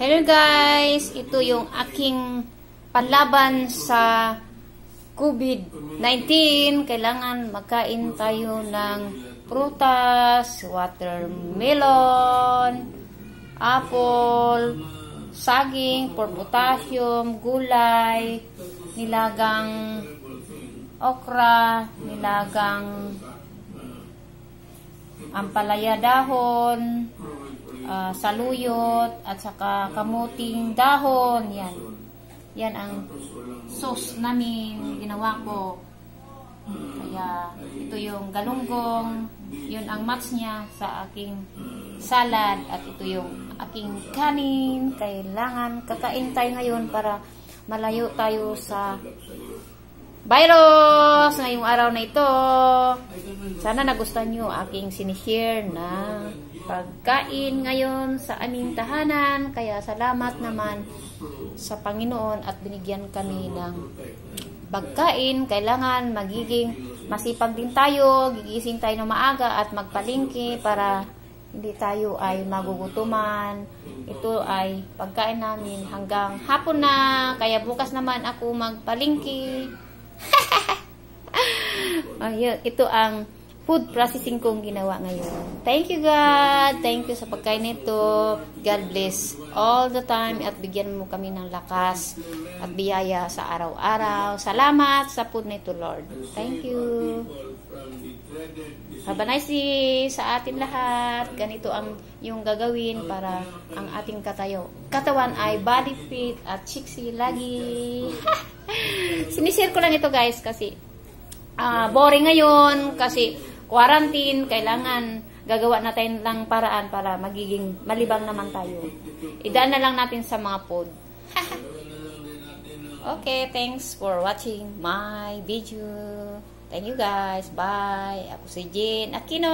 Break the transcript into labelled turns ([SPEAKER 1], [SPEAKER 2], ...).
[SPEAKER 1] Hello guys, ito yung aking panlaban sa COVID-19. Kailangan magkain tayo ng prutas, watermelon, apple, saging for potassium, gulay, nilagang okra, nilagang ampalaya dahon, uh, saluyot, at saka kamuting dahon. Yan. Yan ang sauce namin ginawa ko. Kaya ito yung galunggong, yun ang match niya sa aking salad at ito yung aking kanin. Kailangan kakain tayo ngayon para malayo tayo sa virus ngayong araw na ito. Sana nagustuhan nyo aking sinishare na pagkain ngayon sa aming tahanan. Kaya salamat naman sa Panginoon at binigyan kami ng pagkain. Kailangan magiging masipag din tayo, gigising tayo ng maaga at magpalingki para hindi tayo ay magugutuman. Ito ay pagkain namin hanggang hapon na. Kaya bukas naman ako magpalingki. Ayun, ito ang food processing kong ginawa ngayon. Thank you God. Thank you sa pagkain nito. God bless all the time at bigyan mo kami ng lakas at biyaya sa araw-araw. Salamat sa food nito, Lord. Thank you. Have a nice day sa atin lahat. Ganito ang yung gagawin para ang ating katayo. Katawan ay body fit at chiksi lagi. Sinisir ko lang ito guys kasi uh, boring ngayon kasi quarantine, kailangan gagawa natin lang paraan para magiging malibang naman tayo. Idaan na lang natin sa mga pod. okay, thanks for watching my video. Thank you guys. Bye. Ako si Jane Aquino.